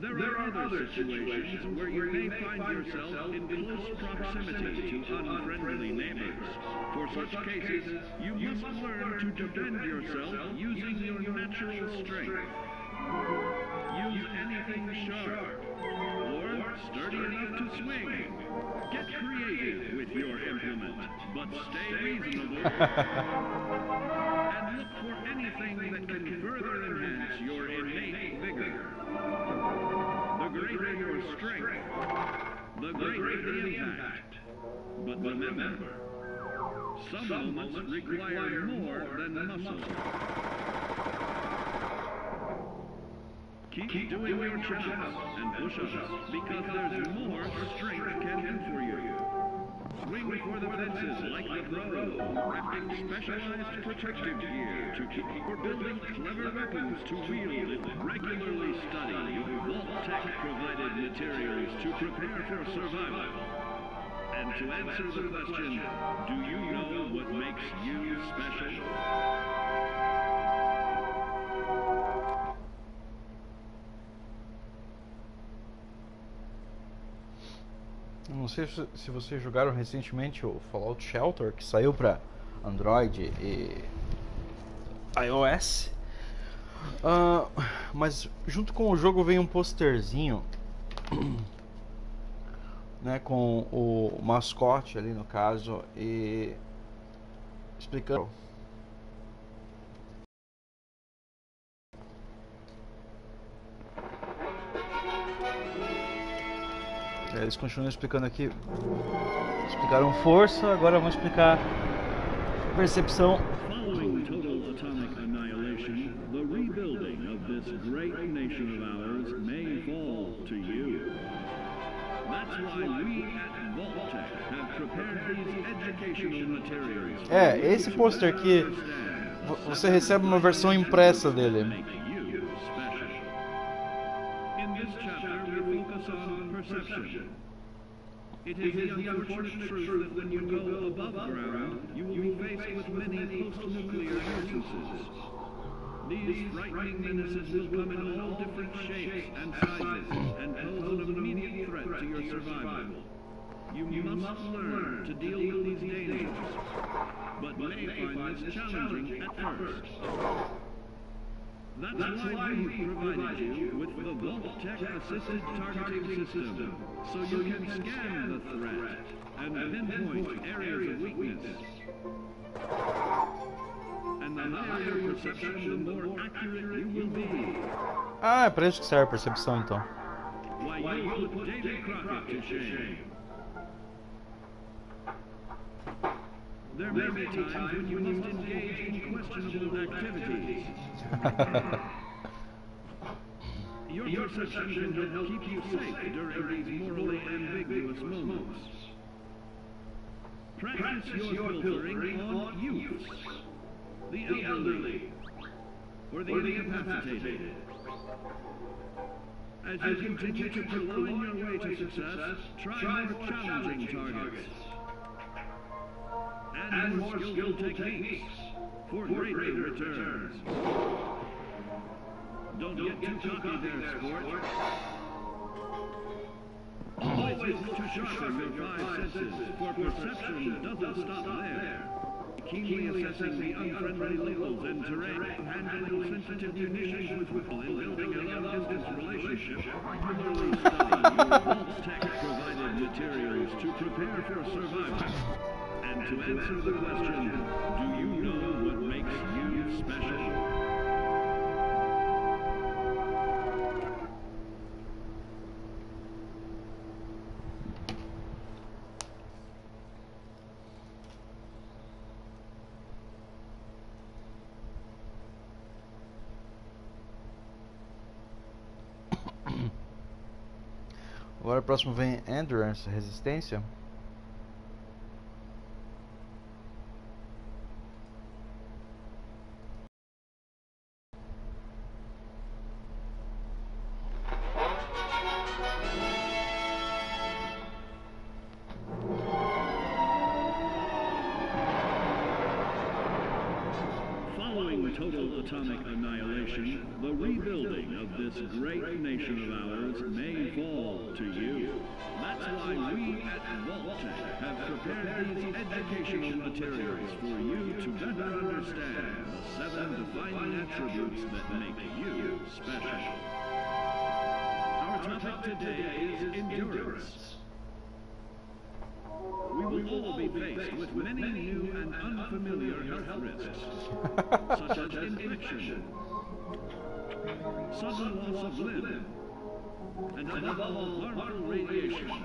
There, there are, other situations where you, where you may find yourself in close proximity to unfriendly neighbors. For such cases, you must learn to defend yourself using your natural strength. Use anything sharp or sturdy enough to swing. Get creative with your implement, but stay reasonable. and look for anything that can further strength, the greater the impact. But remember, some, moments require more than muscle. Keep, Keep doing, doing your chops and push-ups because there's more strength can do for you. Swing for the fences like the pros, crafting specialized protective gear to keep or building clever weapons to wield Regularly study your Vault Tech provided materials to prepare for survival. And to answer the question, do you know what makes you special? Não sei se vocês jogaram recentemente o Fallout Shelter, que saiu para Android e iOS. Uh, mas junto com o jogo vem um posterzinho, né, com o mascote ali no caso e explicando É, eles continuam explicando aqui. Explicaram força, agora vão explicar percepção. Following total atomic annihilation, the rebuilding of this great nation of ours may fall to you. That's why we at Voltech have prepared these educational materials. É, esse pôster aqui você recebe uma versão impressa dele. In this chapter, we focus on perception. It is, it is the unfortunate truth that when you go above ground, you will be faced with many post-nuclear nuisances. These frightening menaces will come in all different shapes and sizes and pose an immediate threat to your survival. You, you must learn to deal with these dangers, but may find this challenging at first. That's, That's why we provided you with the Vault Tech Assisted Targeting System, so you can scan the threat and pinpoint areas of weakness. And the higher perception, the more accurate you will be. Ah, é pra isso que serve a percepção então. Why you put David Crockett to shame. There may be times when you must engage in questionable activities. Your, Your perception will help keep you safe during these morally ambiguous moments. Practice your filtering on youths, the elderly, or the incapacitated. As you continue to prolong your way to success, try more challenging targets and more skillful techniques for greater returns. Don't get too cocky there, sport. Always look to sharpen your five senses, for perception doesn't stop there. Keenly assessing the unfriendly locals and terrain, handling sensitive munitions with will, and building a long-distance relationship, regularly study your vault tech-provided materials to prepare for survival. And to answer the question, do you know what makes you special? Agora o próximo vem Endurance, resistência. attributes that make you special. Our topic today is endurance. We will all be faced with many new and unfamiliar health risks, such as infection, sudden loss of limb, and above all, harmful radiation.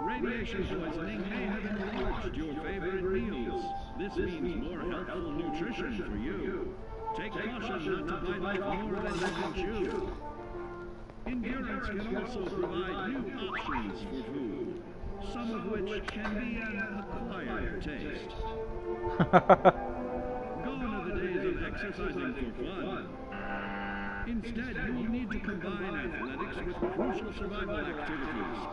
Radiation poisoning may have enlarged your favorite meals. This means more healthful nutrition for you. Take caution not to bite off more than you can chew. Endurance can also provide new options for food, some of which can be an acquired taste. Gone are the days of exercising for fun. Instead, you will need to combine athletics with crucial survival activities.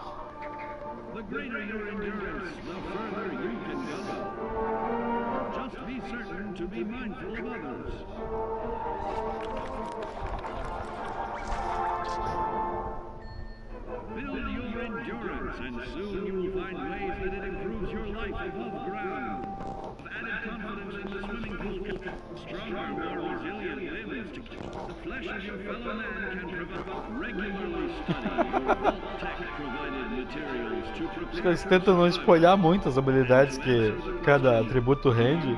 The greater your endurance, the further you can go. Just be certain to be mindful of others. Build your endurance, and soon you will find ways that it improves your life above ground. added confidence in the swimming Stronger, more resilient limbs. The flesh of your fellow man can provide regularly study provided materials to prepare. Os caras tentam não espolhar muito as habilidades que cada atributo rende.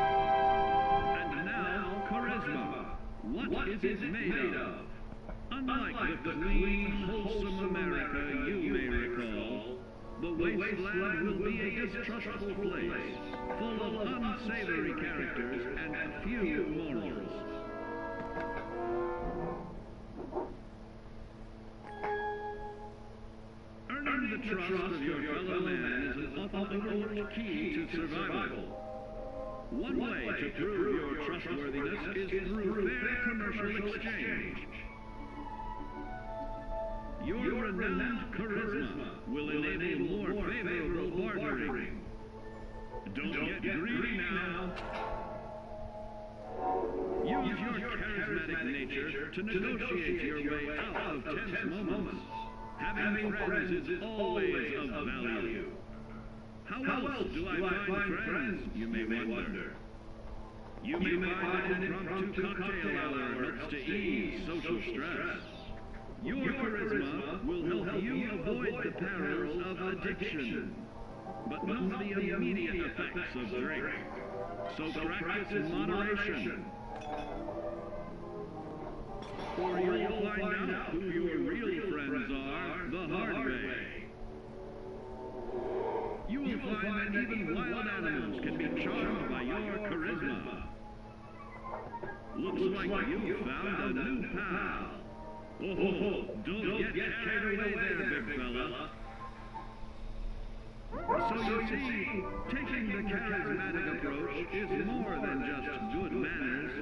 what, what is it made of? Unlike, Unlike the clean, wholesome America you may recall, the wasteland will be a distrustful place, full of unsavory characters and few morals. Earning the trust of your fellow man is an overlooked key to survival. One way to prove your trustworthiness is through fair commercial exchange. Your renowned charisma will enable more favorable bartering. Don't get greedy now. Use your charismatic nature to negotiate your way out of tense moments. Having friends is always of value. How, How else do I, do find, find friends? friends? You may, you may wonder. You, you may, find an impromptu cocktail hour helps to ease social stress. Your, Your charisma, will help you avoid the perils of addiction, but not, the immediate effects of drink. So, so practice moderation. Or you'll find out who your real friends are you will find that even wild animals can be charmed by your charisma. Looks like you found a new pal. Oh, oh, oh don't get carried away there, big fella. So you see, taking the charismatic approach is more than just good manners.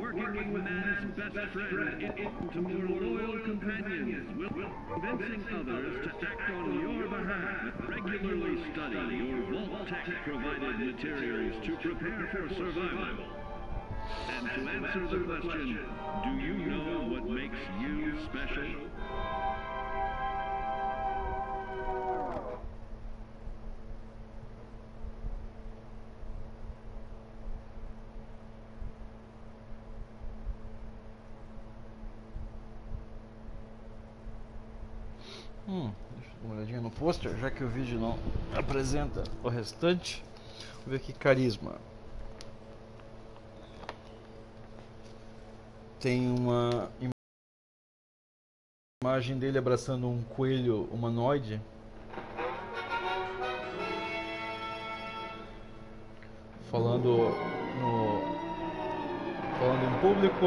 Working with man's best friend into more loyal companions, will convincing others to act on your behalf. Regularly study your Vault-Tec provided materials to prepare for survival. And to answer the question, do you know what makes you special? Hum, deixa eu dar uma olhadinha no pôster, já que o vídeo não apresenta o restante. Vamos ver aqui, carisma. Tem uma imagem dele abraçando um coelho humanoide. Falando no falando em público,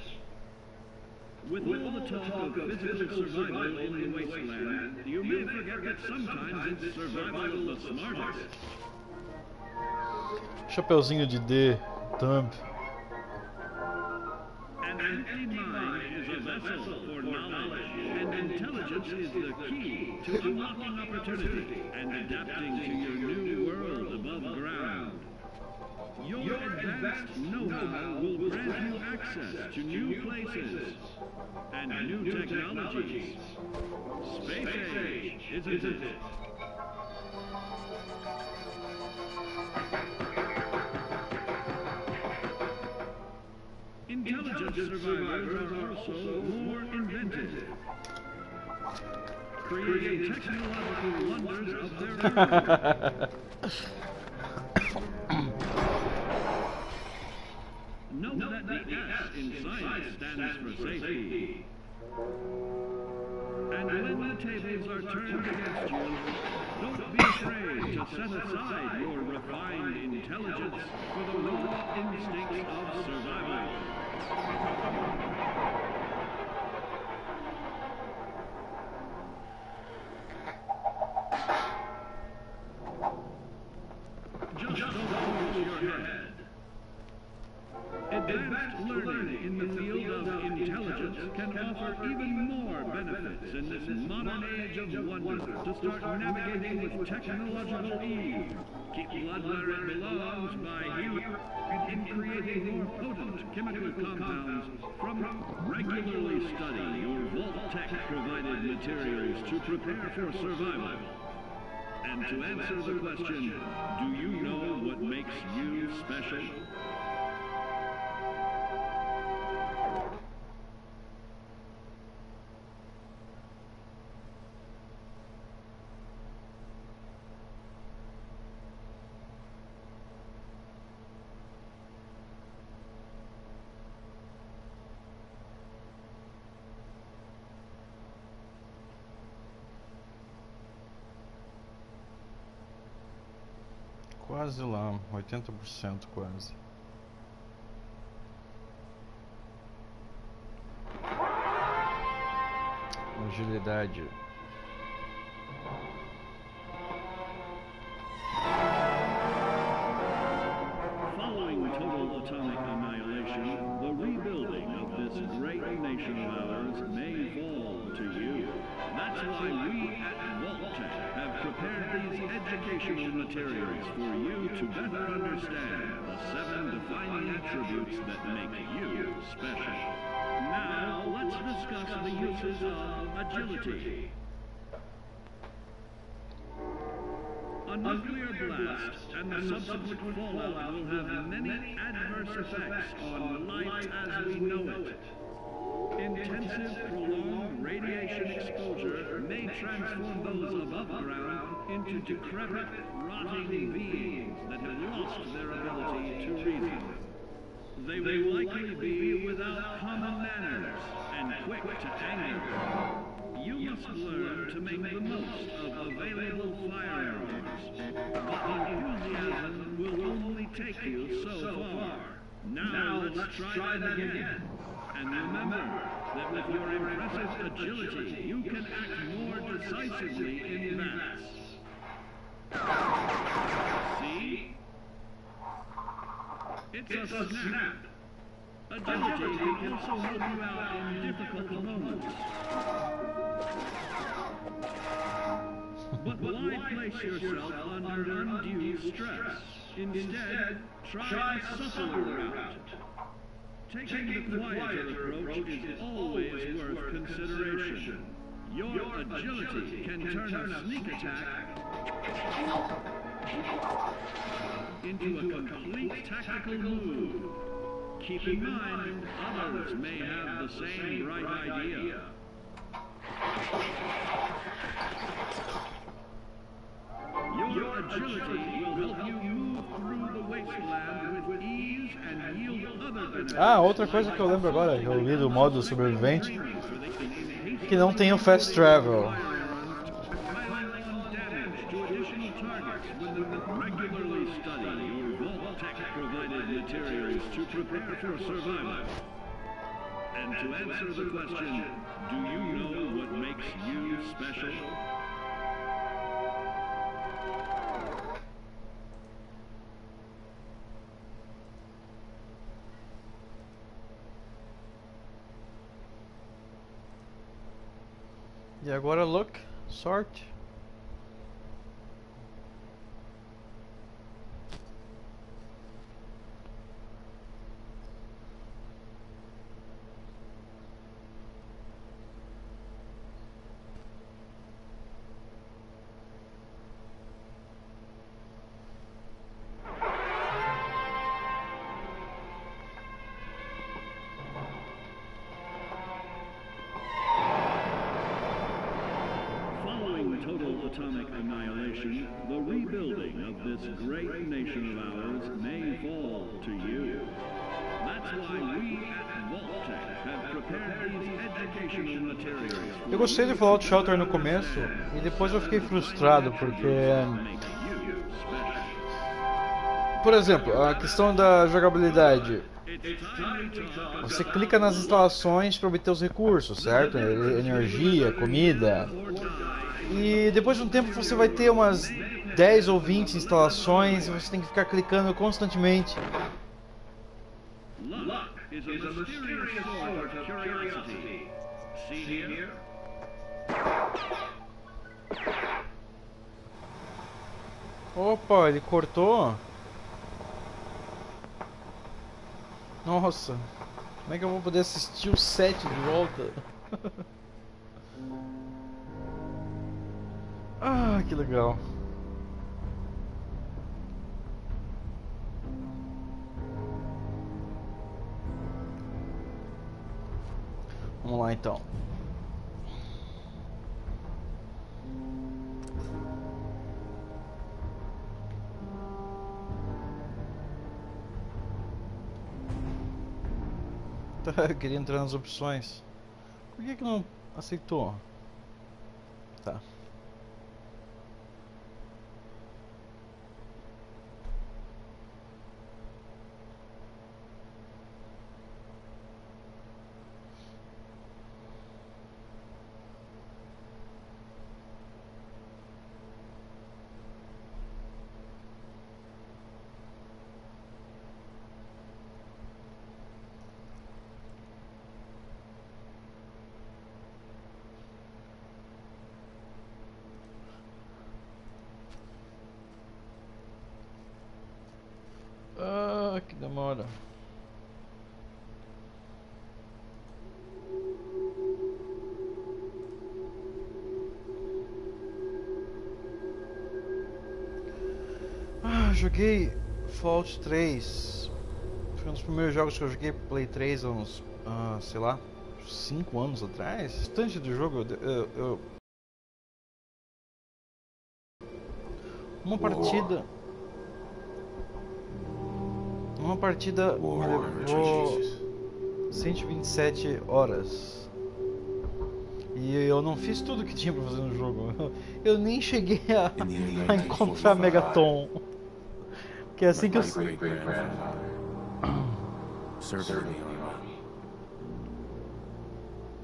With all the talk of physical survival in the wasteland, you may forget that sometimes it's survival of the smartest. Chapeuzinho de D, Thumb. An empty mind is a vessel for knowledge, and intelligence is the key to unlocking opportunity and adapting to your new world above ground. Your, Your advanced, advanced know-how will, will grant you access to new places and, and new technologies. technologies. Space, Space age, isn't, isn't it? it? Intelligent survivors are also more inventive, creating technological wonders of their own. Note, Note that, that the S in science stands for safety. And when the tables are turned against you, don't be afraid to set aside your refined intelligence for the raw instincts of survival. start navigating with technological ease. Keep blood where it belongs by healing and in creating more potent chemical compounds from regularly study your Vault-Tec provided materials to prepare for survival. And to answer the question, do you know what makes you special? Quase lá, 80% quase. Agilidade. understand the seven defining attributes that make you special. Now, let's discuss the uses of agility. A nuclear blast and the subsequent fallout will have many adverse effects on life as we know it. Intensive, prolonged radiation exposure may transform those above ground into decrepit rotting beings that have lost their ability to reason. They will likely be without common manners and quick to anger. You must learn to make the most of available firearms, but enthusiasm will only take you so far. Now let's try that again. And remember that with your impressive agility, you can act more decisively in mass. See? It's, it's a snap. Agility can also help you out in difficult moments. but why place yourself under undue stress? Instead, try a subtler route. Taking the quieter approach is always worth consideration. Your, Your agility, agility can, can turn, turn a sneak attack, attack into, a complete a tactical move. Keep in mind, others may have the same bright idea. Your, Your agility, agility will help you Ah, outra coisa que eu lembro agora, eu li do modo sobrevivente, que não tem o fast travel. And to answer the question, do you know what makes you special? E agora luck, sorte. Eu gostei do Fallout Shelter no começo e depois eu fiquei frustrado porque. Por exemplo, a questão da jogabilidade. Você clica nas instalações para obter os recursos, certo? Energia, comida. E depois de um tempo você vai ter umas 10 ou 20 instalações e você tem que ficar clicando constantemente. Luck is a mysterious sort of curiosity. See here? Opa, ele cortou? Nossa, como é que eu vou poder assistir o set de volta? ah, que legal. Vamos lá então. tá queria entrar nas opções. Por que, que não aceitou? que demora. Ah, joguei Fallout 3. Foi um dos primeiros jogos que eu joguei Play 3 há uns, ah, sei lá, 5 anos atrás. Estante do jogo, eu, eu... Uma partida partida levou 127 horas. E eu não fiz tudo que tinha pra fazer no jogo. Eu nem cheguei a, a encontrar Megaton. Porque é assim que eu.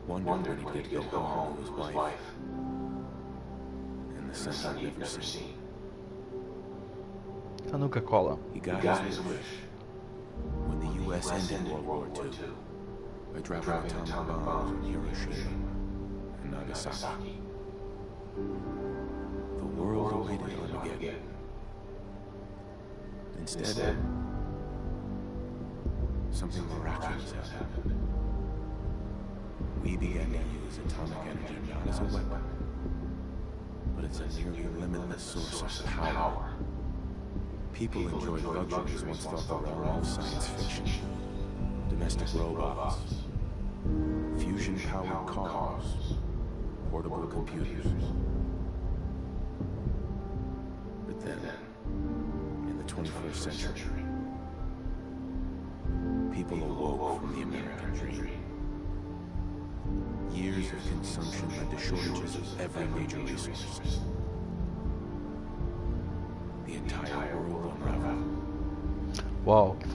Wondered when cola. He got his wish. U.S. ended World War II by dropping atomic bombs on Hiroshima and Nagasaki. The world awaited again. Instead, something miraculous happened. We began to use atomic energy not as a weapon, but as a nearly limitless source of power. People, People enjoyed luxuries, luxuries once thought that they were all science fiction. Domestic robots, fusion-powered cars, portable computers. But then, in the 21st century, people awoke from the American dream. Years of consumption led to shortages of every major resource.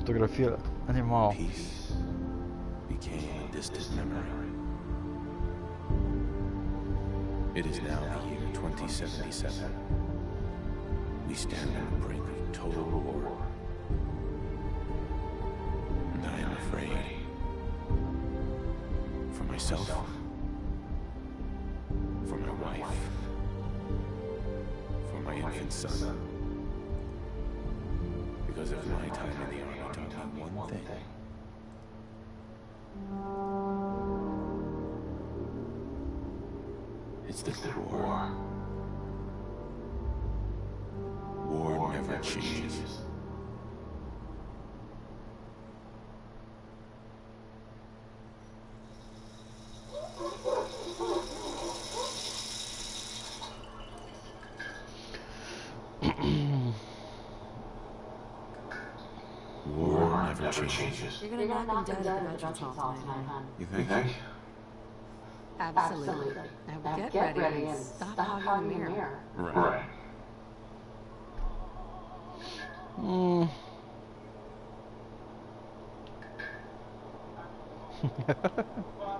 fotografía animal. Peace became a distant memory. It is now the year 2077. We stand on the brink of total war. And I am afraid. For myself. one thing. It's the the war. War never changes. mind, never changes. changes. You're gonna knock dead if think? You think? Absolutely. Absolutely. Now, get, get ready, ready and stop, hogging the mirror. mirror. Right. right. Hmm.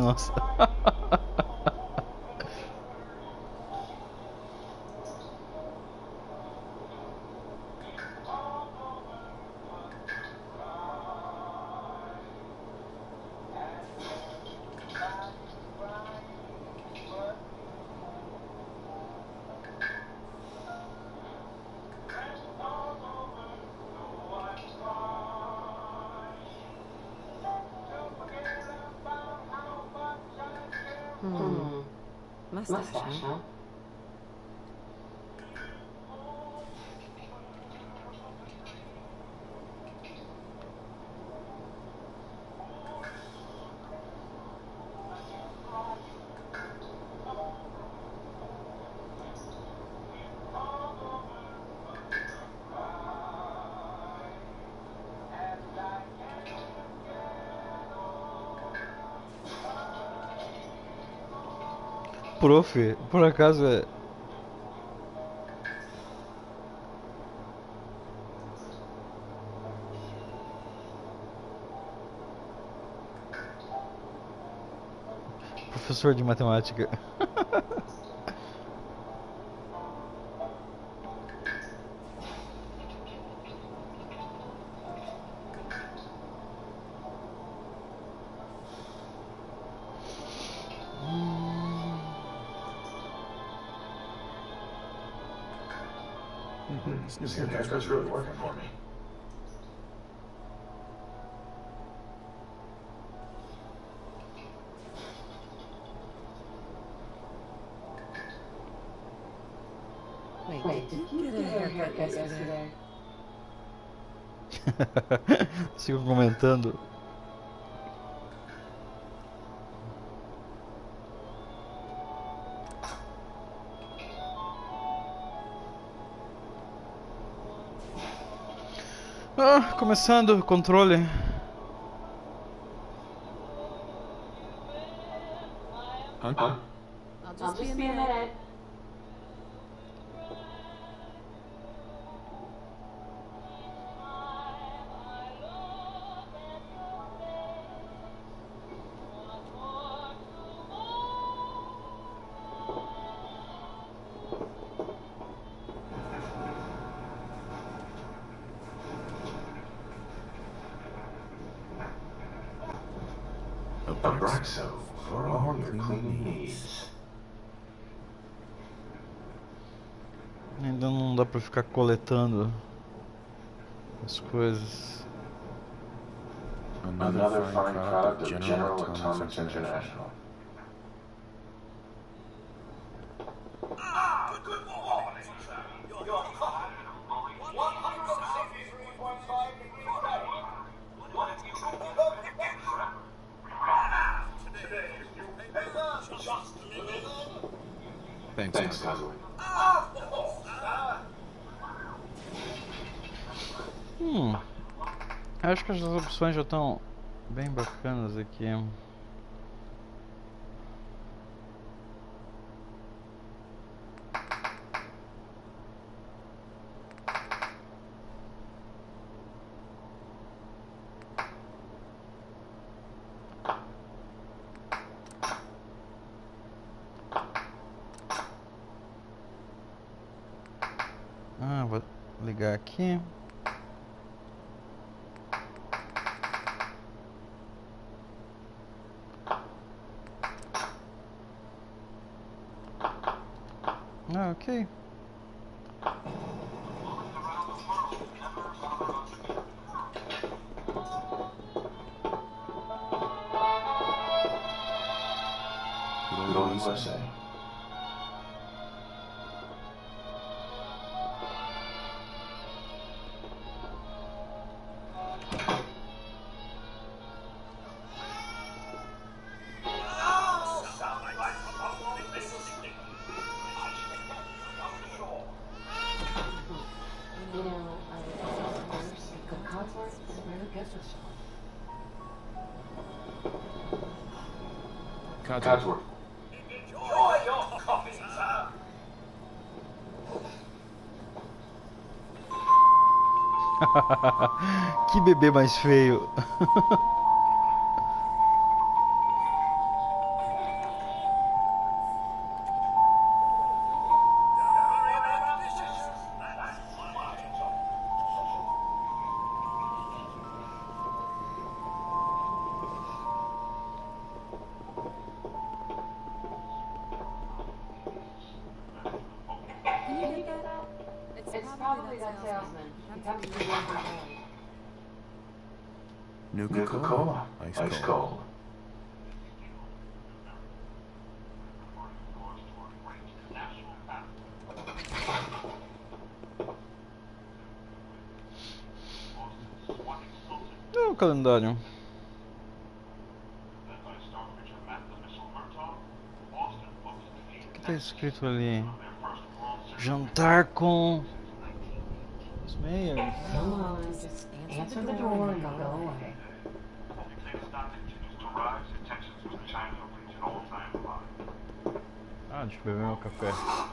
nossa. 啥？prof, por acaso é. Professor de matemática. for me. Wait, Wait did you get a haircut yesterday? Sigo comentando Começando o controle. Huh? I'll just be a minute. ficar coletando as coisas. Another fine product of General Atomics International. opções já estão bem bacanas aqui. que bebê mais feio. escrito ali? Jantar com. Os meios. Né? É né? Ah, deixa eu beber meu café.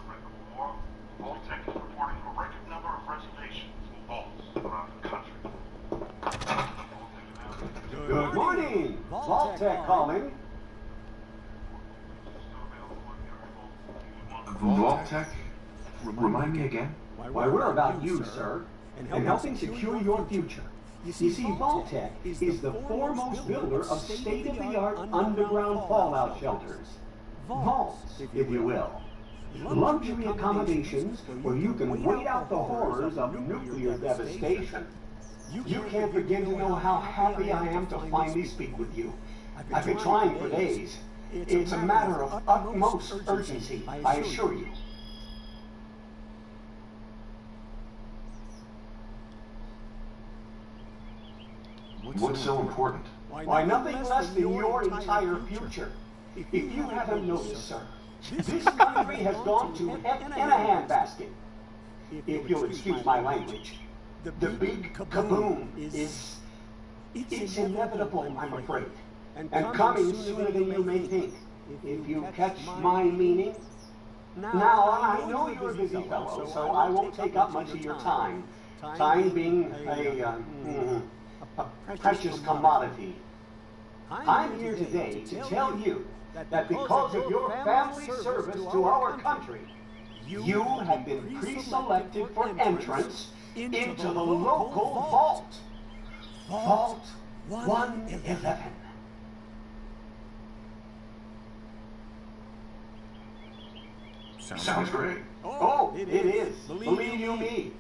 Remind me again? Why we're about you, sir, and helping secure your future. You see, Vault-Tec is the foremost builder of state-of-the-art underground fallout shelters. Vaults, if you will. Luxury accommodations where you can wait out the horrors of nuclear devastation. You can't begin to know how happy I am to finally speak with you. I've been trying for days. It's a matter of utmost urgency, I assure you. What's, What's so, important? Why, nothing, less than your entire future. If you, if you haven't noticed, sir, this country has gone to heck in a handbasket. If, you'll excuse my language, the big kaboom is... It's inevitable, I'm afraid, and coming sooner than you may think. If you catch my meaning, now, now, I know you're a busy fellow, so I won't take up much of your time. Time being a, uh, mm -hmm a precious commodity. I'm here today to tell you that because of your family service to our country, you have been pre-selected for entrance into the local vault. Vault 111. Sounds great. Oh, oh, it is. Believe you me.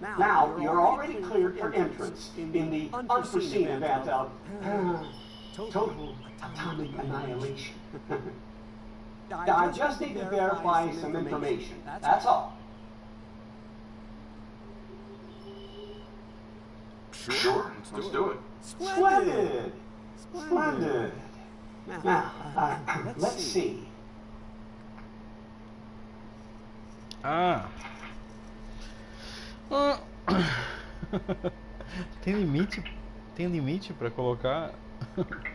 Now, you're already cleared for entrance in the unforeseen event of total atomic annihilation. I just need to verify some information. That's all. Sure, let's do it. Splendid! Splendid! Now, uh, uh let's see. Ah. Ah. tem limite? Tem limite para colocar?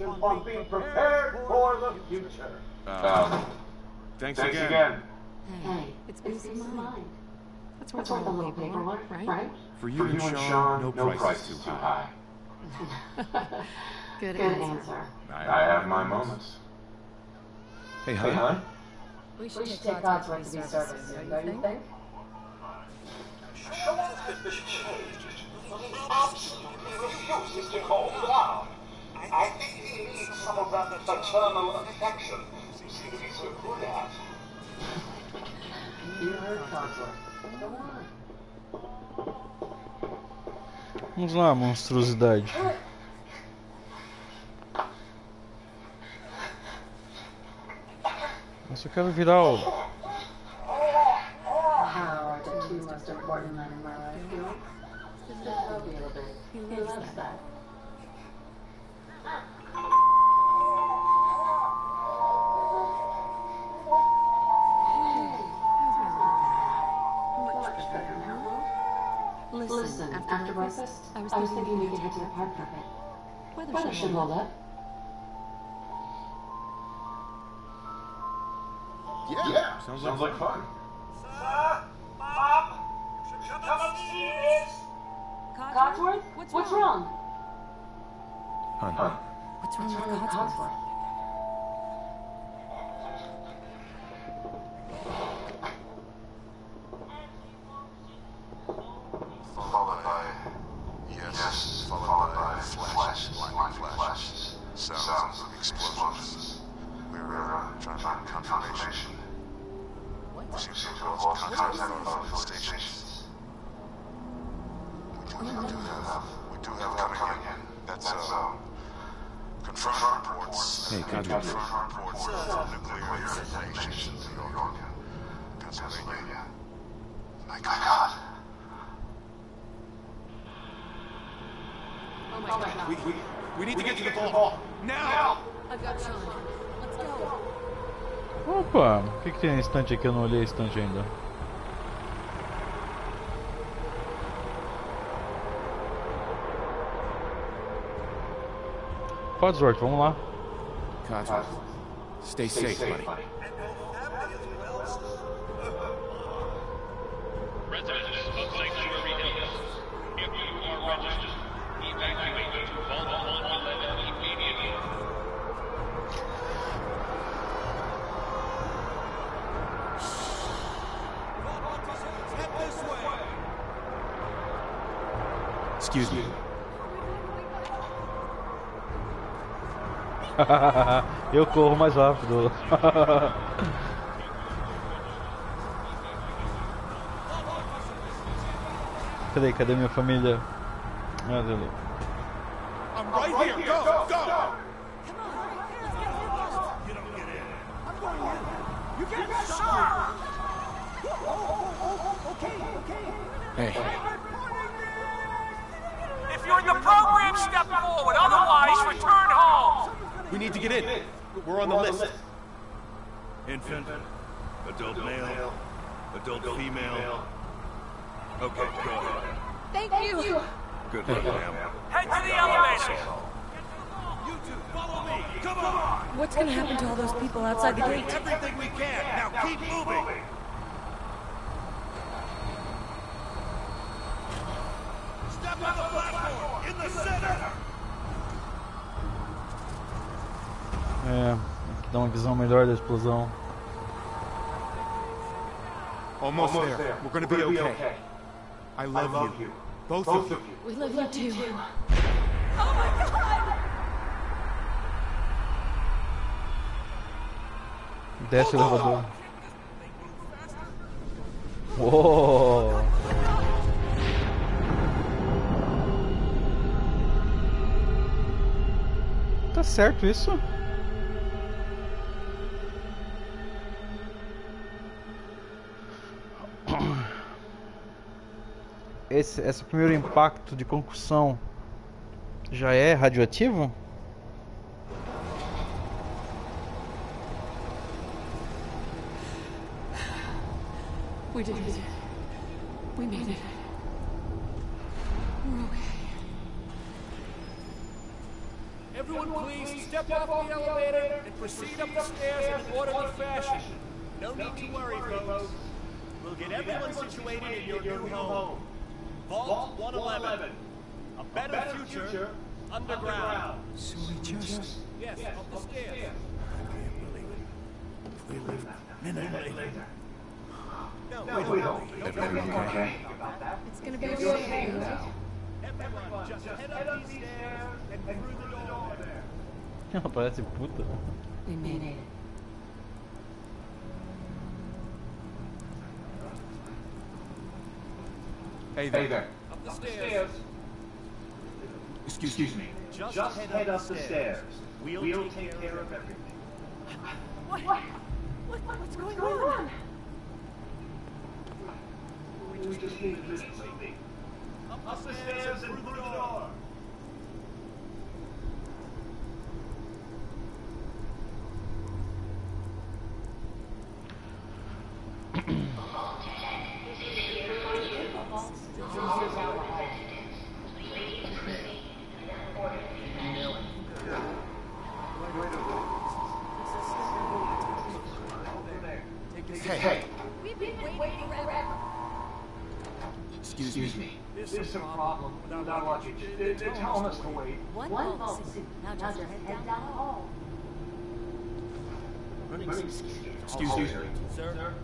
nation on being prepared for the future. Um, thanks, thanks again. again. Hey, it's peace of mind. That's worth a little paperwork, right? right? For you, for and, you Sean, Sean, no, no price, price is too high. high. Good, Good answer. answer. I, have my moments. Hey, hon. Hey, hon. We should, we should take God's way to be services, don't you think? think? Sean's suspicion changed. He absolutely refuses to calm down. I think all about the paternal affection you seem to be so good at. Vamos lá, monstruosidade. Eu só quero virar o was, I was thinking we could head to the park for a bit. Weather, Weather should hold up. Yeah, yeah. Sounds, sounds like, fun. Sir, Mom, should come and see this. Codsworth, what's, what's wrong? Huh? what's wrong with Codsworth? estante aqui? É eu não olhei a estante ainda. Codsworth, vamos lá. Codsworth, stay safe, buddy. Eu corro mais rápido. cadê, cadê minha família? Meu ah, deus. I'm right here. Go, go. Hey. If you're in the program, step forward. Otherwise, return. We need to get in. We're on the list. Infant, adult male, adult female. Okay, go ahead. Thank you. Good luck, ma'am. Head to the elevator. You two, follow me. Come on. What's going to happen to all those people outside the gate? Everything we can. Now keep moving. dá uma visão melhor da explosão. Almost there. We're gonna be okay. I love you. Both of you. We love you too. Oh my god! Desce o elevador. Uou! Oh tá certo isso? esse, esse primeiro impacto de concussão já é radioativo? We did it. We made it. We're okay. Everyone, please step off the elevator and proceed up the stairs in orderly fashion. No need to worry, folks. We'll get everyone situated in your new home. Vault 111. A better, a better future, future underground. So we just... Yes, yes up the stairs. I can't believe it. We live minute later. later. No, no, Everything okay? It's gonna be okay. okay Everyone, just head up these stairs and through the door there. We made it. Hey there. there. Up the, up the stairs. stairs. Excuse, Excuse me. Just, Just head, head, up, up the stairs. stairs. We'll, we'll, take, care, care of everything. What? What? what? What's going on? We just need to do something. Up the stairs and through the door. just the wait. One, One vault suit. suit. Now, now just, just head, head down the hall. Running Running excuse, excuse me, sir. sir.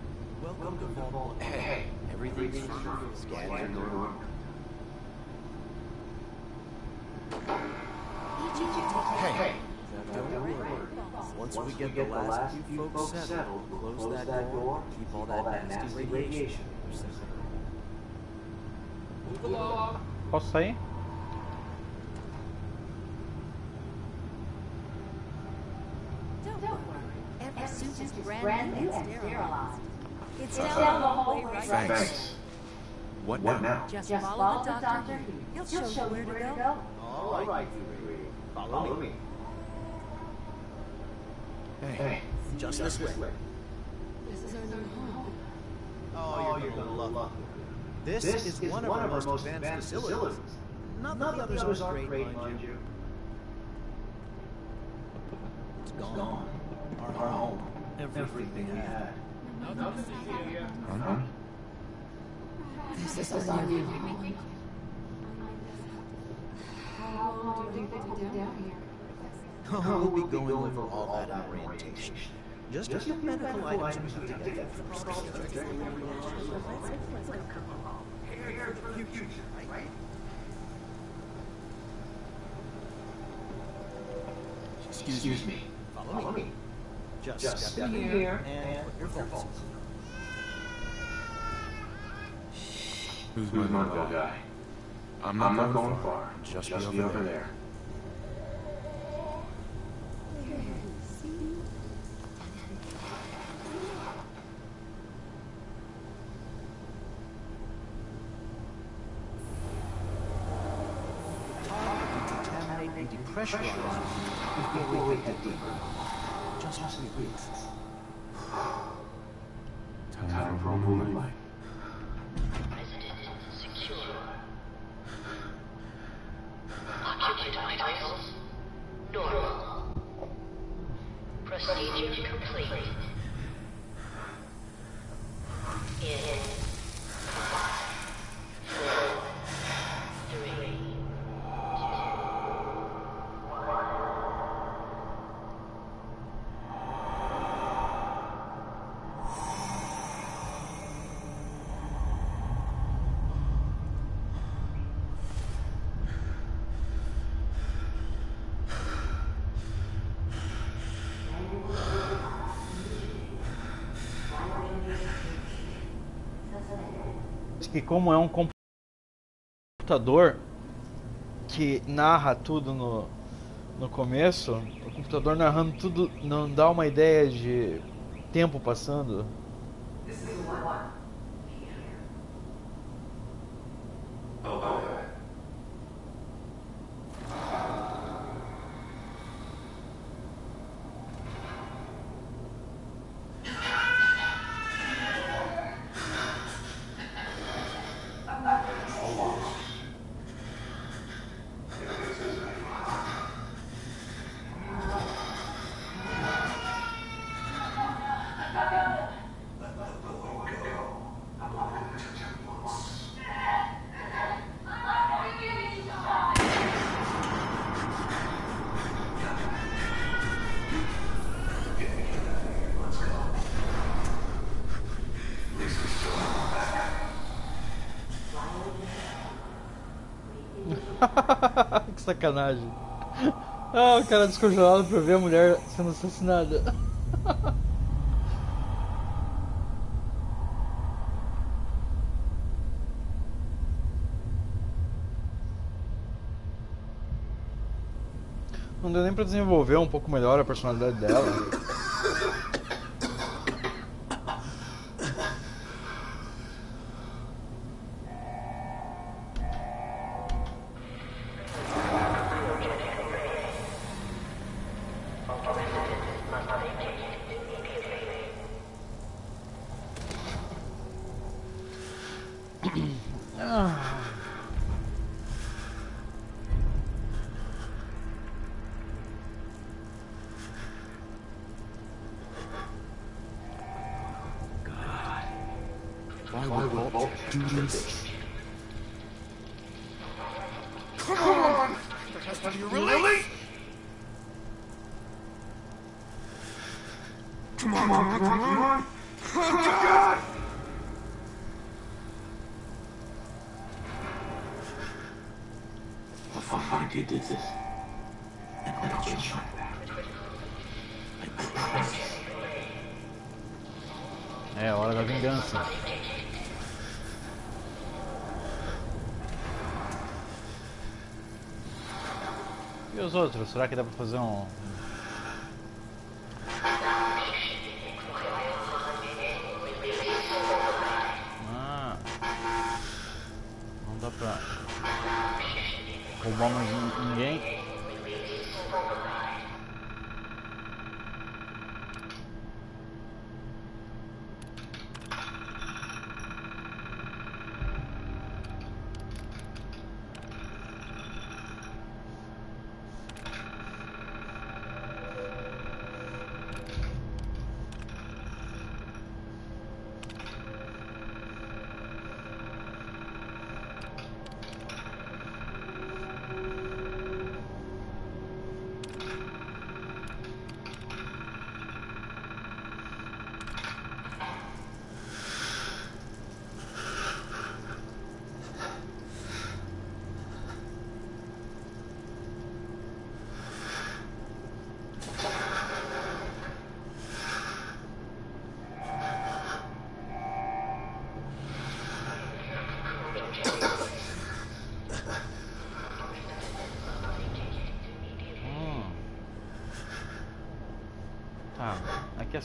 Welcome, Welcome to Vault. Hey, everything's fine. Scans are Hey, hey. Don't worry. Once, Once we get, we get the last, last few folks settled, settled we'll close that, that door, keep all that, that nasty radiation. radiation. Move along. What's that? suit is brand new and sterilized. It's down the hallway right Thanks. What now? Just, Just follow, the doctor. He'll, show, you where, to go. All right, Yuri. Follow, me. Hey. Just this way. This is our new home. Oh, oh you're, gonna, love it. This, is, one of our most advanced, facilities. Not that the others aren't great, mind you. It's gone our home, everything we had. Huh? This is on How long do you think we'll be down here? we going over all that orientation. Just, a medical items we have to get first. Excuse, Excuse me. me. Follow, me. Just, Just step here, here and put your phone. Who's my little guy? I'm not, I'm not going, far. far. Just, Just be over, over there. there. の車種に増えます。que como é um computador que narra tudo no, no começo, o computador narrando tudo não dá uma ideia de tempo passando. sacanagem. Ah, o cara descongelado pra ver a mulher sendo assassinada. Não deu nem pra desenvolver um pouco melhor a personalidade dela. do this. Come on! Are you really? Come on, come on, come on! Come on. Oh, God! The fuck did this? then I will get shot back. I promise. É, hora da vingança. E os outros? Será que dá pra fazer um... Ah... Não dá pra... Roubar mais ninguém.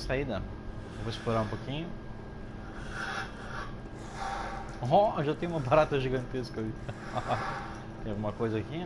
saída. Vou explorar um pouquinho. Oh, já tem uma barata gigantesca ali. tem alguma coisa aqui?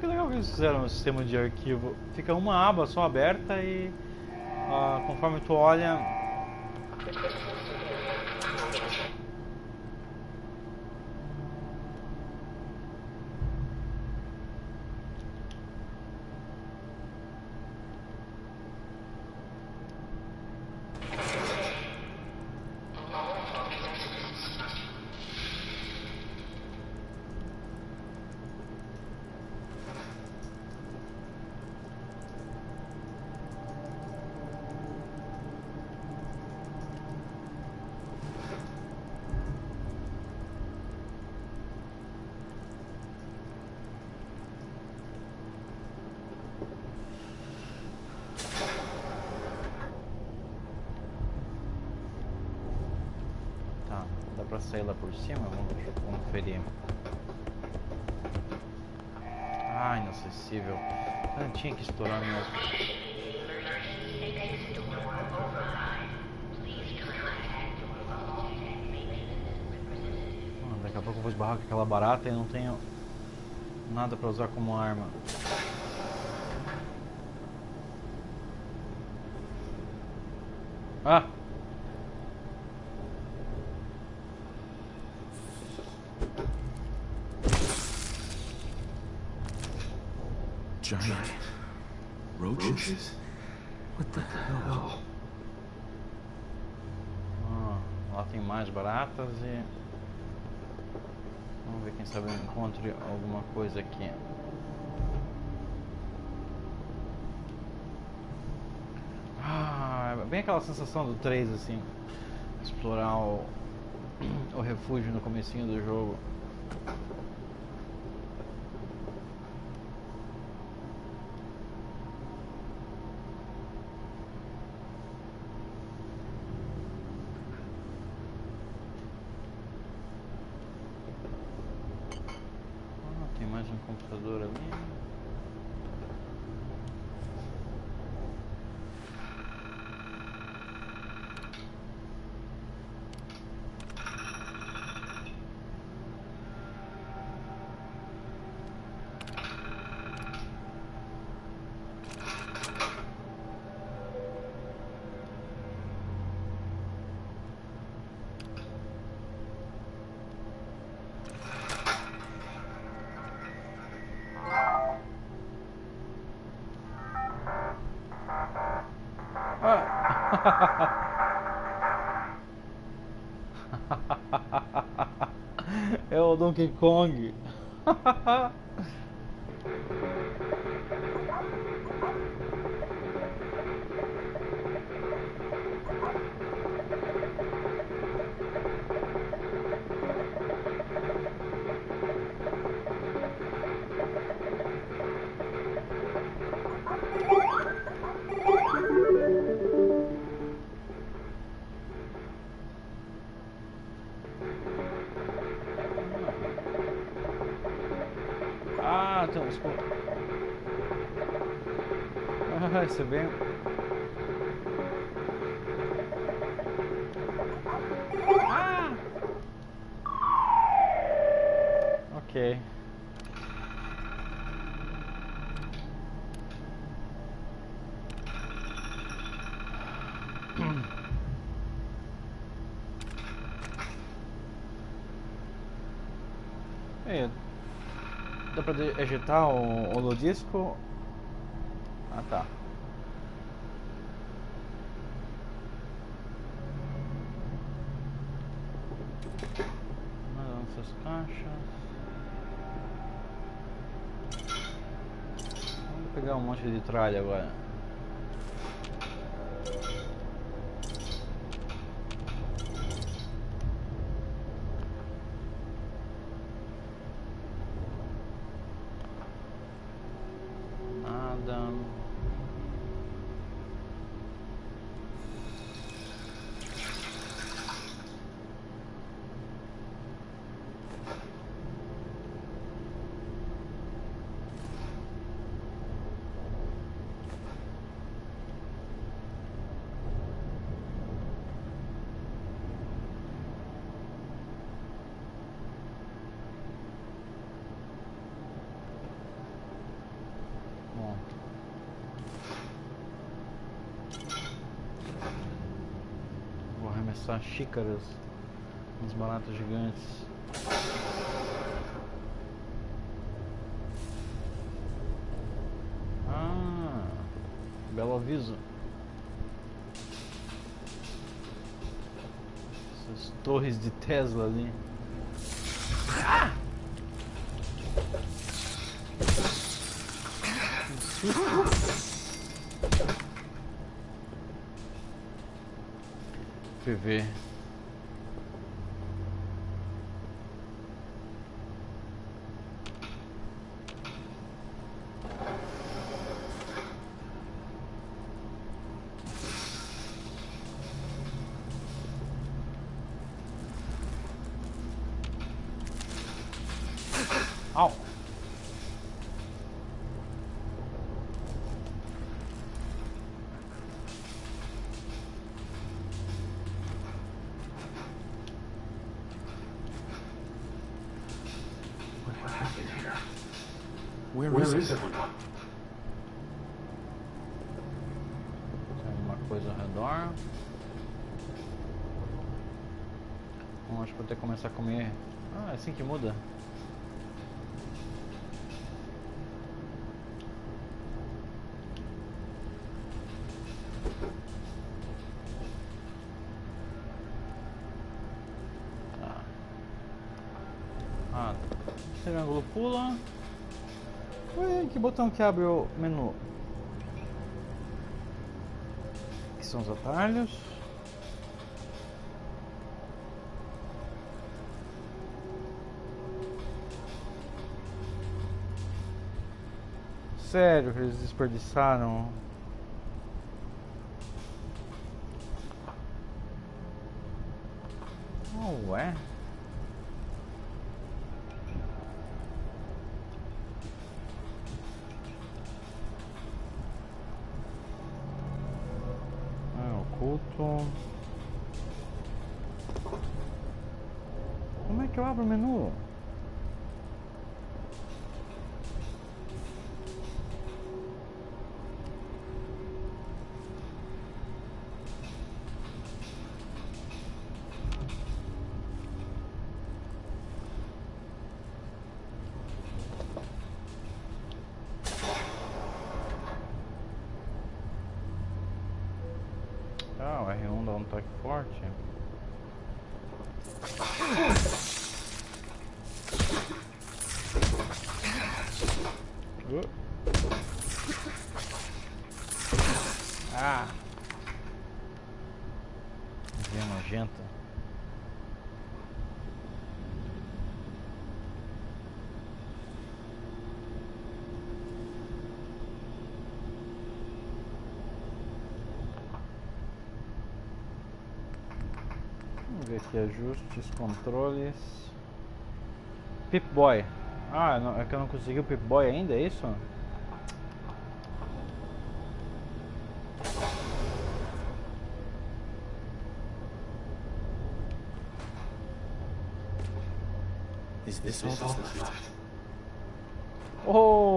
que legal que eles fizeram o sistema de arquivo. Fica uma aba só aberta e ah, conforme tu olha por cima, vamos conferir. Ah, inacessível. Eu não tinha que estourar mesmo. Daqui a pouco eu vou esbarrar com aquela barata e não tenho nada pra usar como arma. aqui. Ah, bem aquela sensação do 3 assim, explorar o, o refúgio no comecinho do jogo. Donkey Kong. perceber. Ah! Ok. Aí, dá pra ejetar o, o disco de tralha agora. umas xícaras, umas baratas gigantes. Ah, belo aviso. Essas torres de Tesla ali. Ah! Que susto! TV assim que muda? Tá. Ah, triângulo pula. Ué, que botão que abre o menu? Aqui são os atalhos. Sério que eles desperdiçaram aqui, ajustes, controles. Pip-Boy. Ah, não, é que eu não consegui o Pip-Boy ainda, é isso? Is this all left? Oh!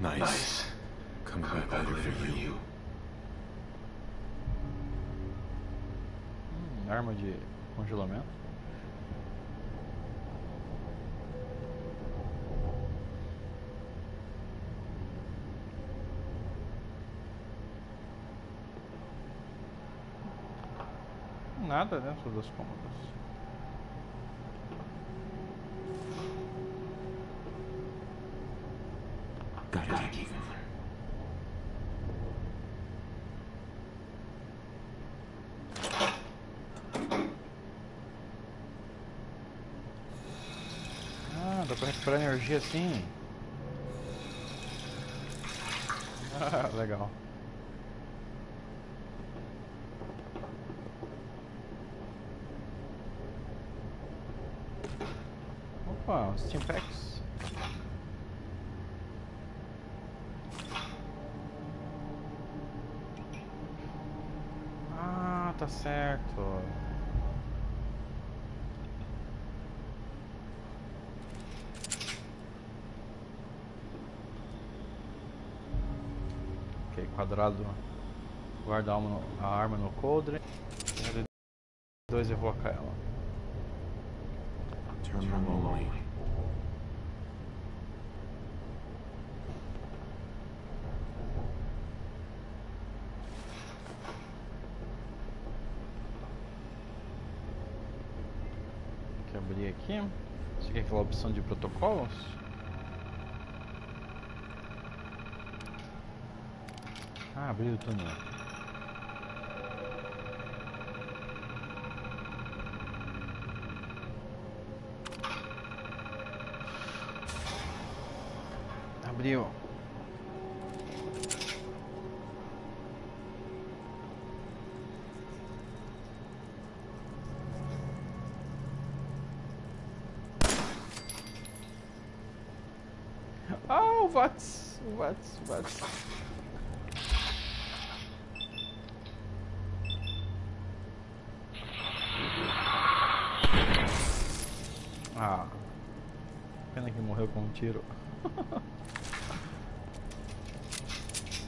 Nice. nice. Come, Come back, back later for you. Hum, arma de congelamento. Nada, né? Todas as para energia assim quadrado guarda a arma no, coldre. L2 evoca ela. Terminal light. que abrir aqui. Você quer aquela opção de protocolos? abrir o túnel. Abriu. Oh, what? What? What? Ah. Pena que morreu com um tiro.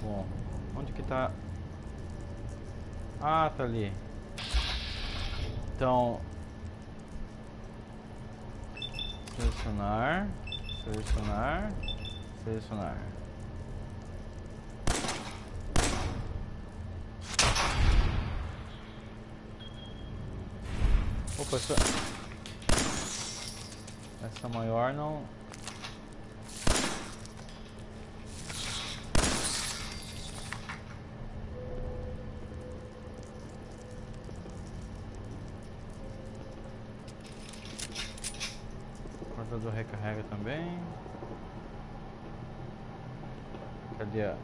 Bom, onde que tá? Ah, tá ali. Então... Selecionar, selecionar, selecionar. Opa, só... Essa maior não... Cortador recarrega também. Cadê a...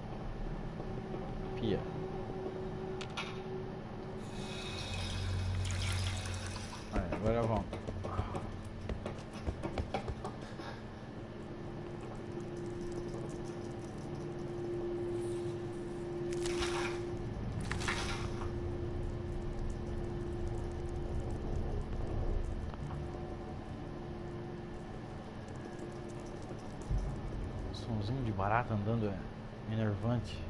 gata tá andando é enervante.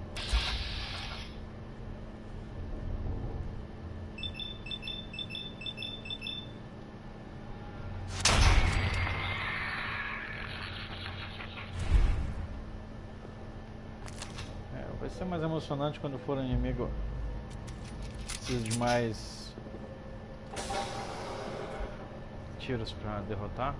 É, vai ser mais emocionante quando for um inimigo. Precisa de mais tiros para derrotar.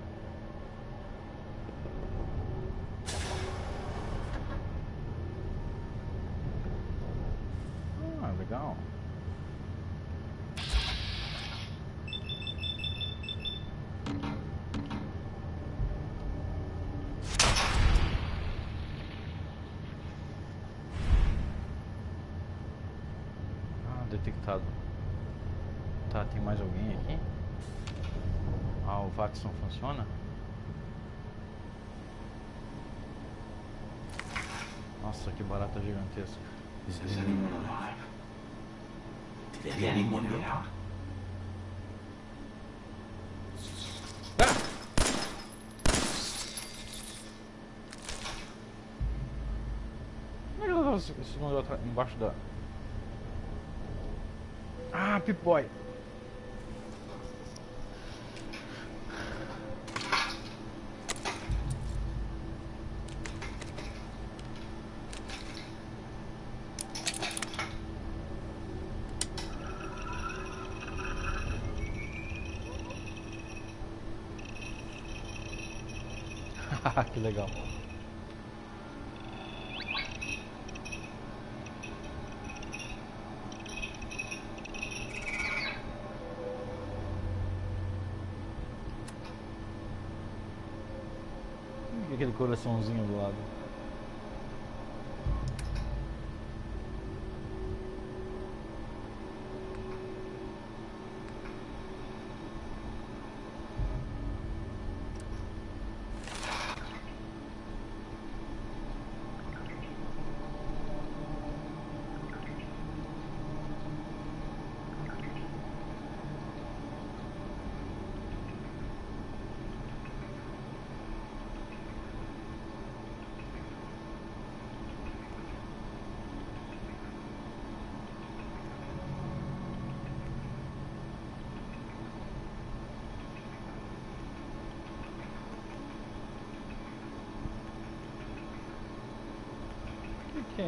esse, esse atrás, embaixo da. Ah, Pip-Boy. que legal. aquele coraçãozinho do lado.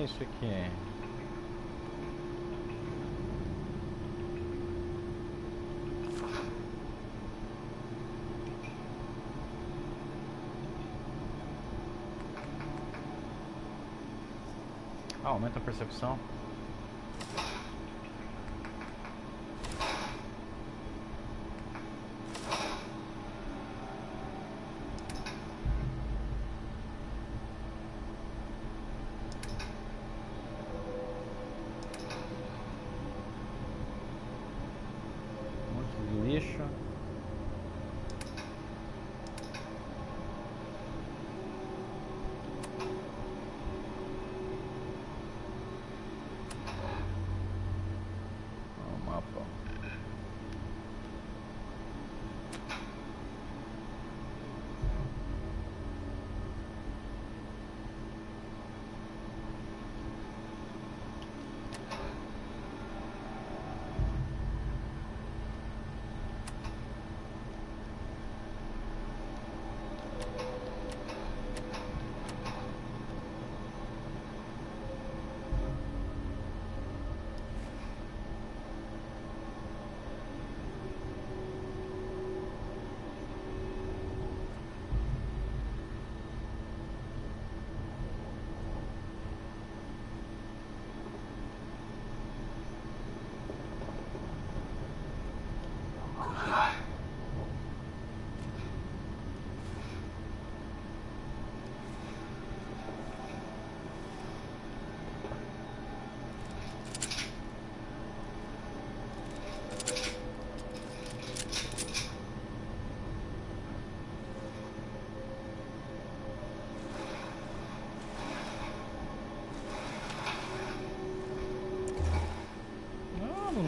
isso aqui? Ah, aumenta a percepção.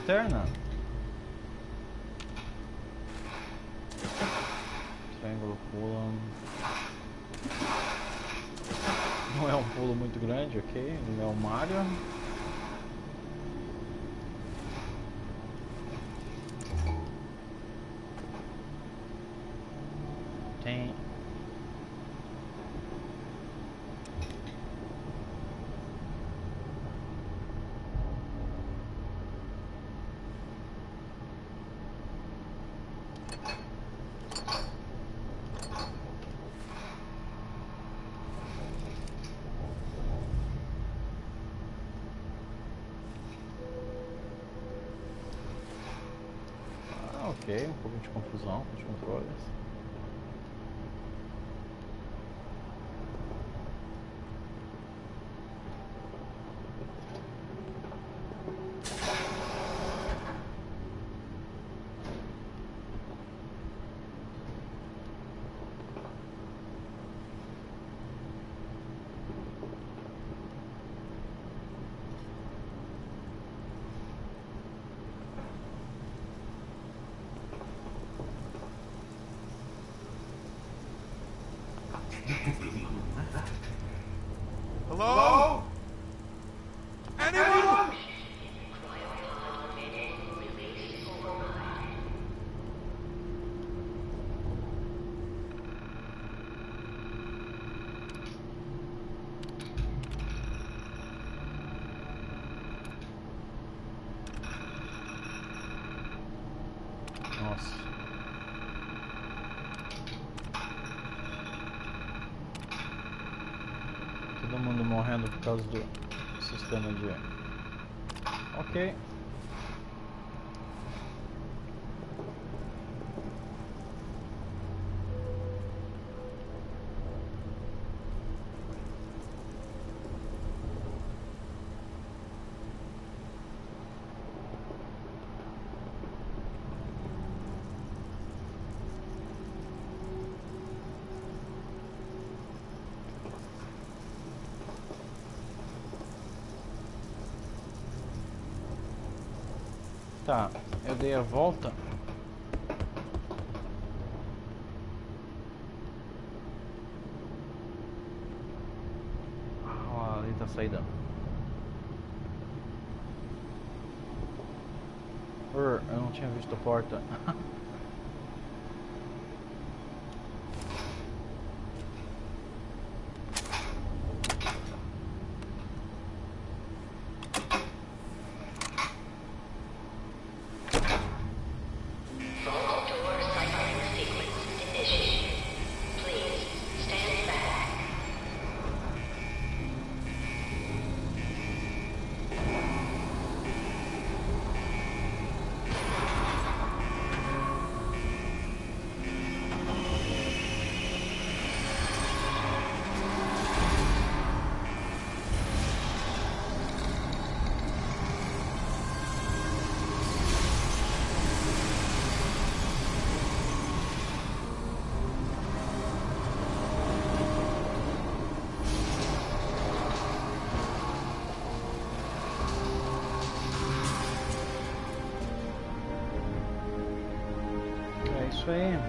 lanterna? um pouco de confusão com os controles. causa do sistema de... Ok. Tá, eu dei a volta. Ah, ali tá a saída. Eu não tinha visto a porta. Fame.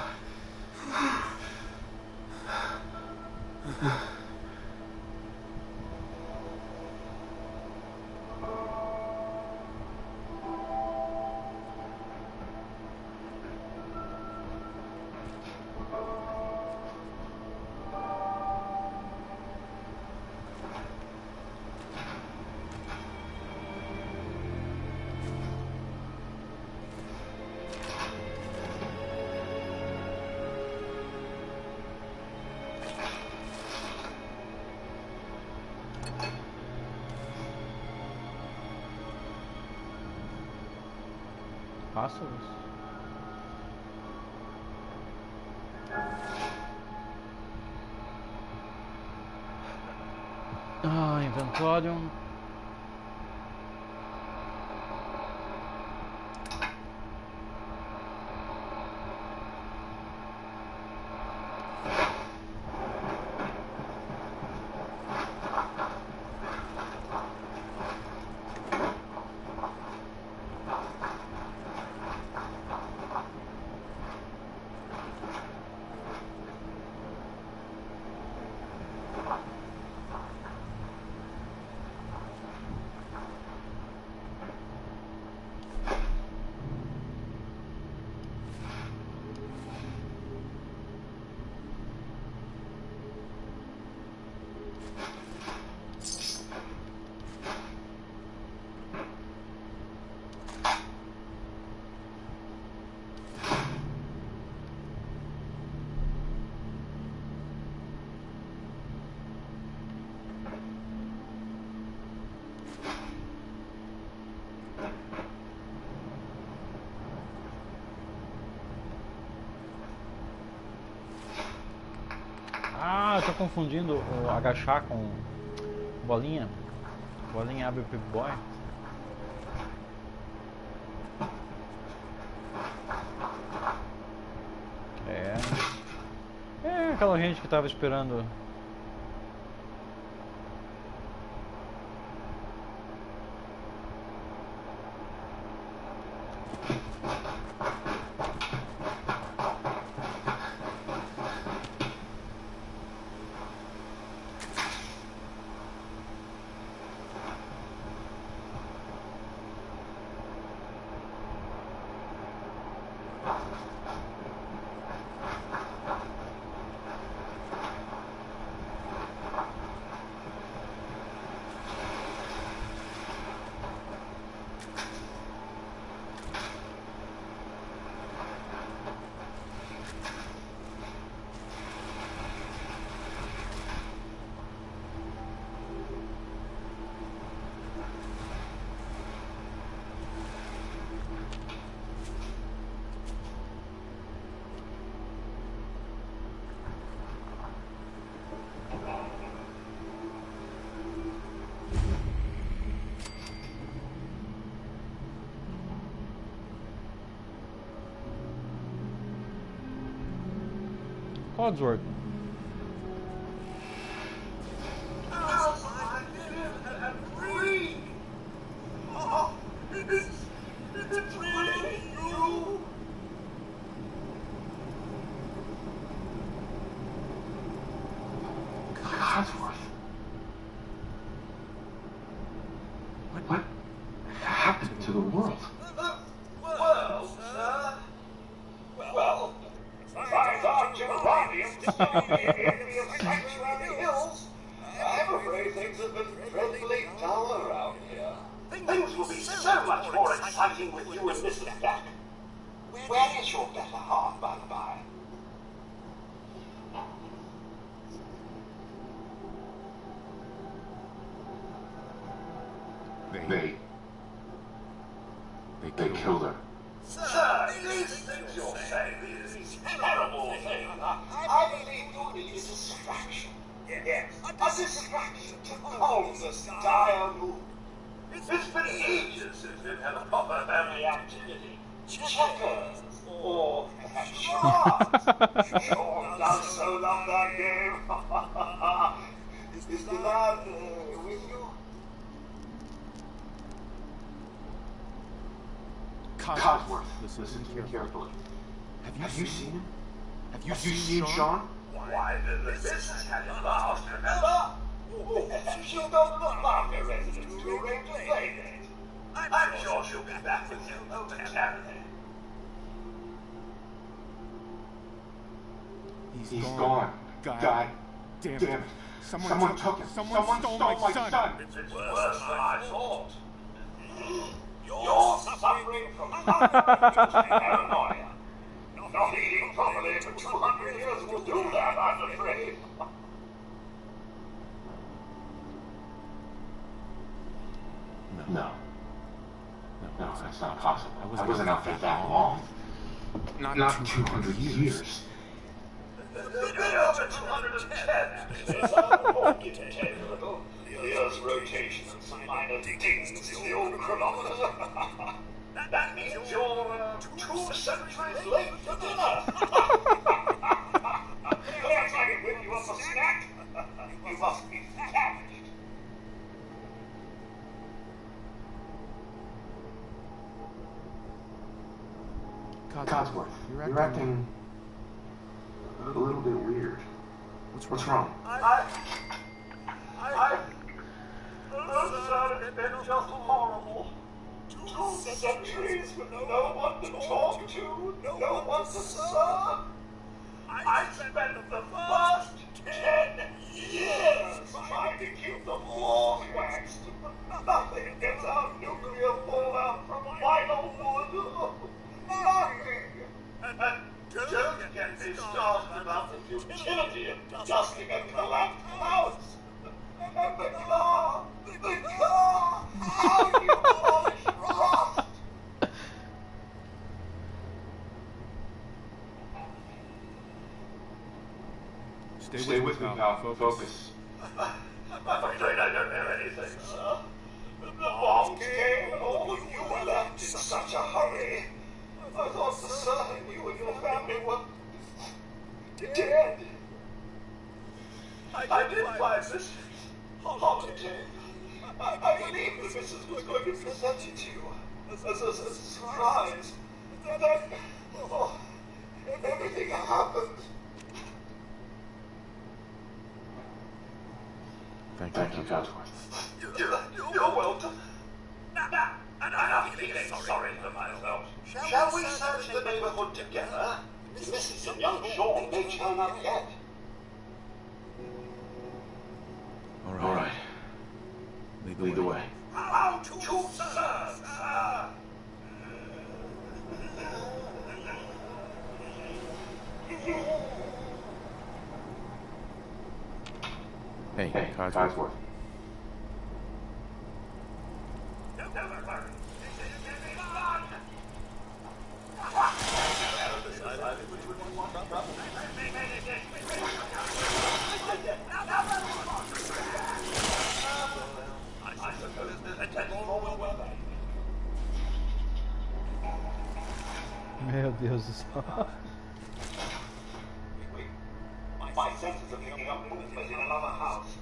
auditorium confundindo o agachar com bolinha. Bolinha abre o Pip Boy. É. É aquela gente que tava esperando work. listen to me carefully. Have you, Have you seen, him? Have you, Have seen, seen Shaun? Why, the, the business had him lost, remember? She'll go to Mafia residence to arrange a play date. I'm, I'm sure she'll be back with you momentarily. He's, He's gone. gone. God, God damn, damn it. Someone, Someone took, took him. Someone, Someone stole, stole my, my son. son. It's worse than I thought. You're suffering from paranoia. Not eating properly for 200 years will do that, I'm afraid. No. No. No, that's not possible. I wasn't, out there that long. Not, not 200, 200 years. They are 210. It's all a little. Earth's rotation and some minor things is the old chronometer. that means you're uh, two centuries late for dinner. Perhaps you up a must be famished. Codsworth, you're, you're acting, a little bit weird. What's wrong? What's wrong? I, I, I it's been just horrible. Two centuries with no one to talk to, no one to serve. I spent the first ten years trying to keep the walls waxed, but nothing gets our nuclear fallout from vital wood. Nothing. And don't get me started about the futility of dusting a collapsed house. Stay, Stay with, with me, now. Focus. Focus. I'm afraid I don't know anything, sir. The bomb came and all of you were left in such a hurry. I thought for certain you and your family were dead. I did find this Holiday. I, I believe that this is going to be presented to you as, a surprise. And everything happened. Thank, you, Codsworth. You're, you're, you're welcome. Nah, nah, and I'm feeling sorry for myself. Shall, we search the neighborhood together? Mrs. Young Shaw may turn up yet. All right. All right. Lead the Lead way. way. How to, to serve. Hey, hey Codsworth. Codsworth. Never worry. This is Dios is My senses are picking up movement in another house.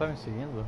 tá me seguindo?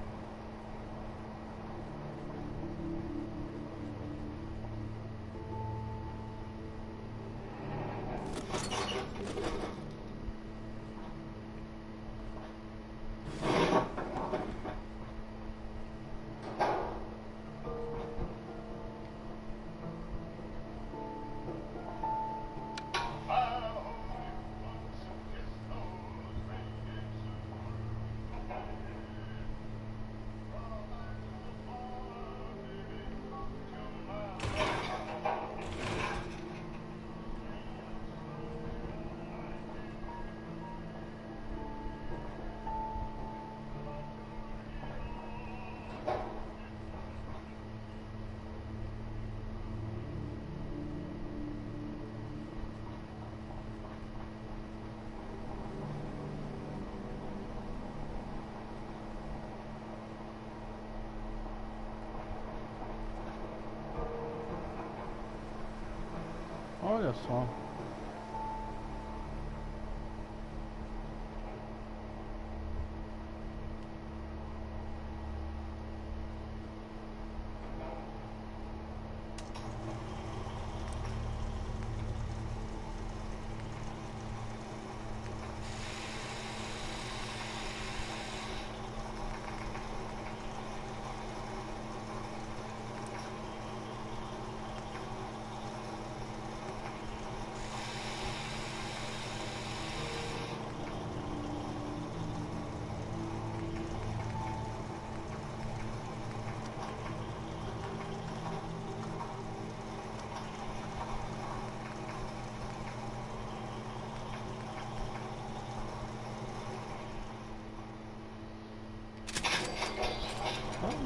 Olha só.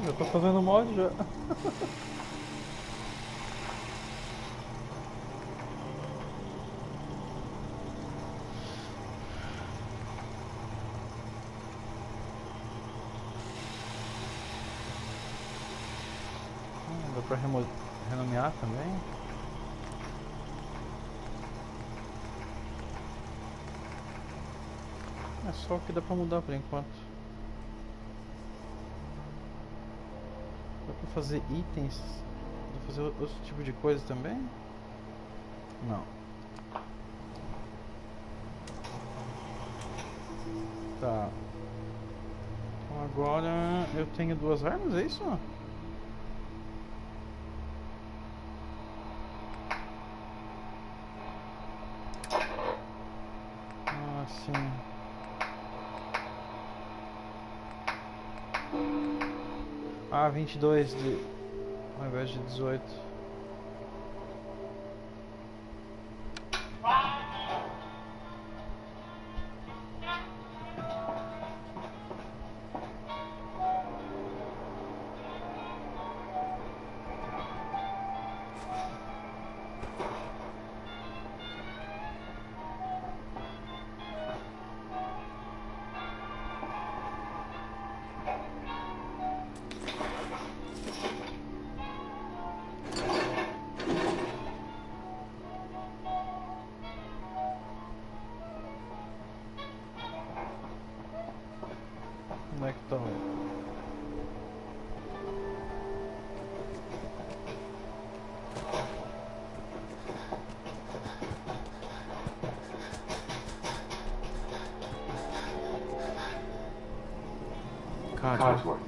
Eu tô fazendo mod já. Dá pra renomear também? É só que dá pra mudar por enquanto. fazer itens? pra fazer outro tipo de coisa também? Não. Tá. Então agora eu tenho duas armas, é isso? 22 de... ao invés de 18. Codsworth.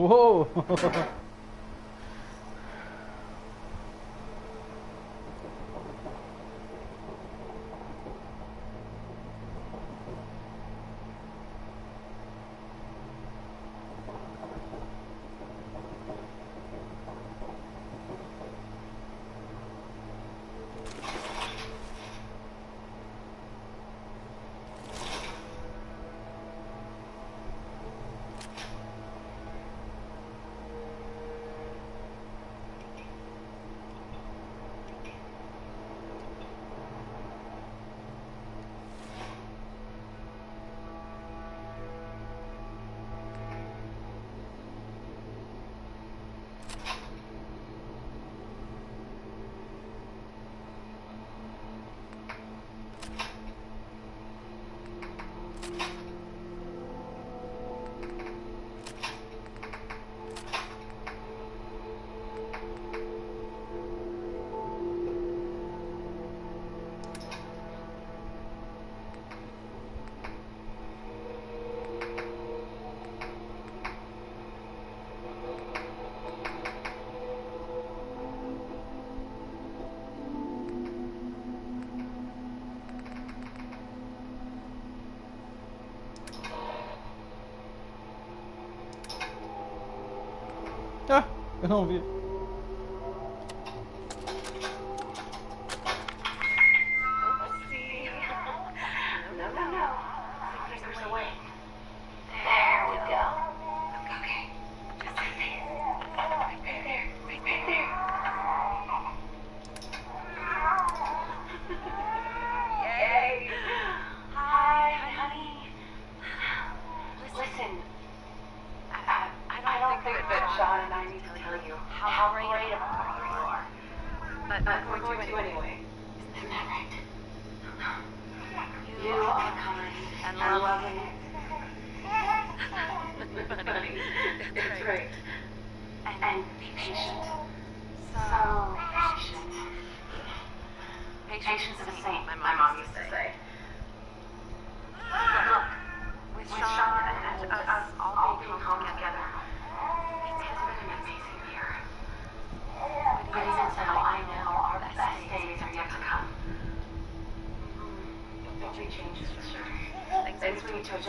Whoa! 那我。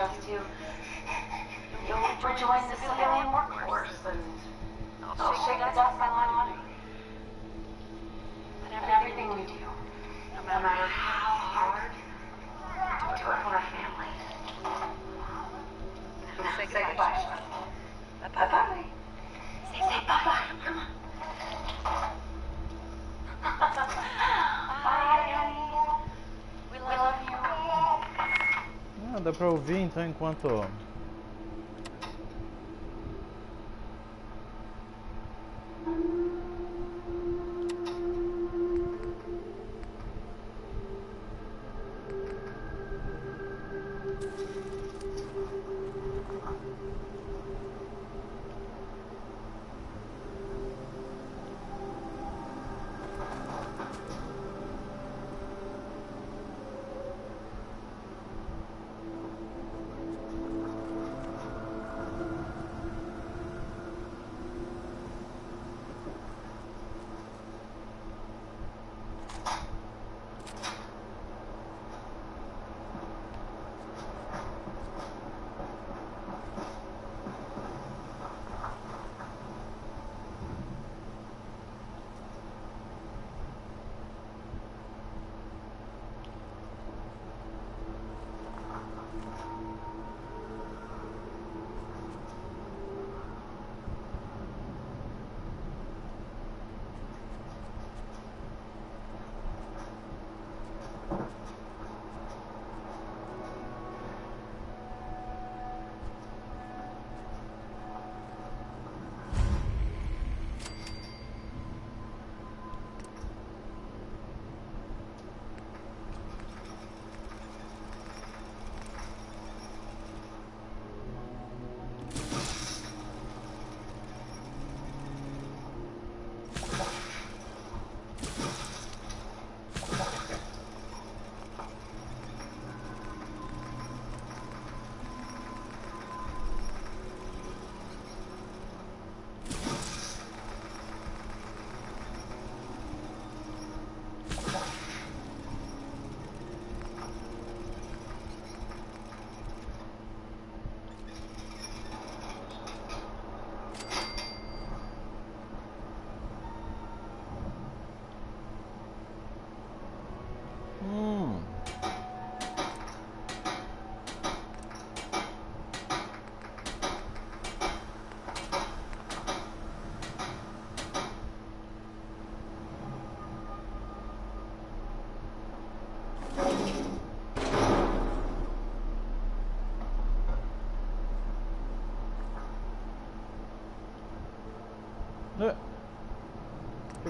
just to, you'll rejoin the civilian workforce and I'll oh, shake the dust on my But everything we do, no matter how hard, we do it for our family. say goodbye, Bye-bye. Say bye-bye. dá pra ouvir então enquanto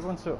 good one, too.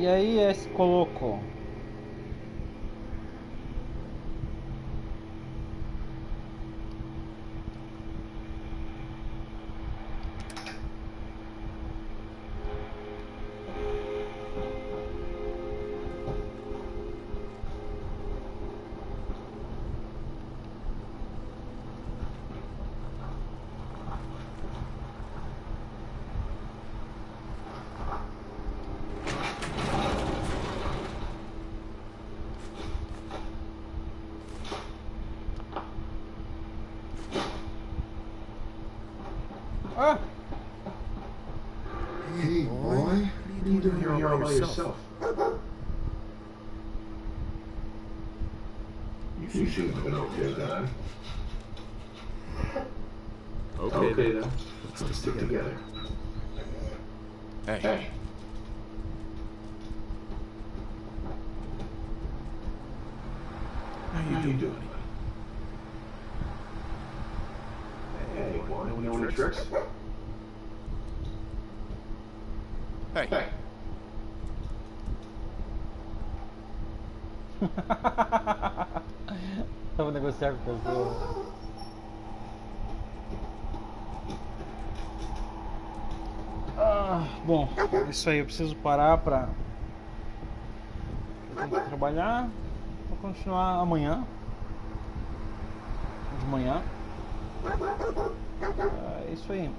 E aí esse é, colocou. yourself. certas do, Ah, bom, é isso aí. Eu preciso parar para trabalhar. Vou continuar amanhã. De manhã. Ah, é isso aí.